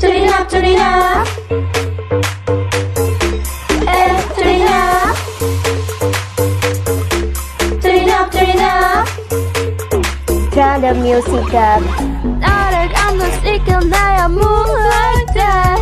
Turn it up, turn it up. Eh, turn it up. Turn it up, turn it up. Turn the music up 나를 감는 시간 나야 move like that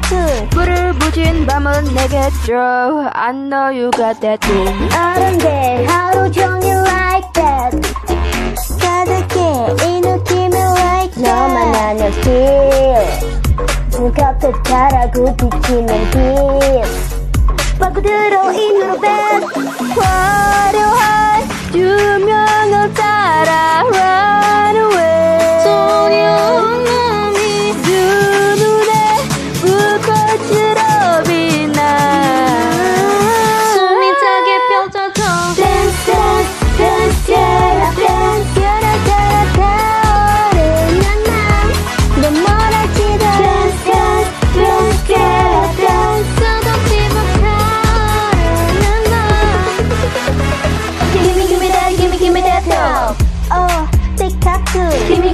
틱타크 불을 붙인 밤은 내게 줘 I know you got that thing 아른데 하루 종일 like that. 가득해. 이 느낌이 like that. 너만 아는 feel 겉에 타라고 비치는 빛 바꾸들어 이 노래. 화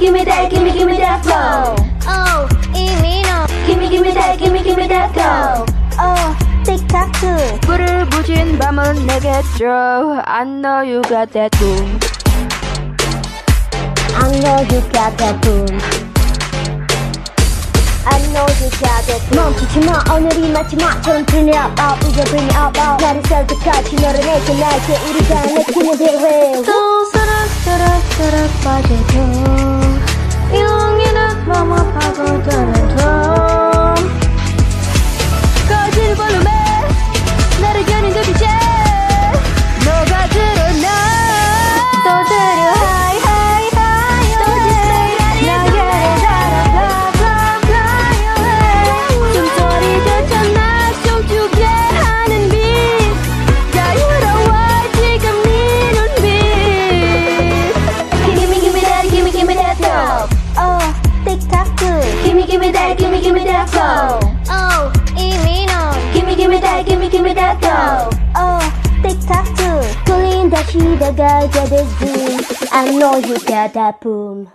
틱타크 Gimme, gimme that, gimme, gimme that flow. Oh, 이미 넌 Gimme, gimme that, gimme, gimme that flow. 어 틱타크 불을 붙인 밤은 내게 줘 I know you got that boom I know you got that boom I know you got that boom 멈추지 마 오늘이 마지막처럼 bring it up up 이제 bring it up up 나를 살 때까지 너를 내게 날게 우리가 내키는 대회 또 사락사락사락 빠져도 go. Oh, Imino. Gimme, gimme that, gimme, gimme that go. Oh, tic tac toe. Pulling that she, the girl, get this boom. I know you got that boom.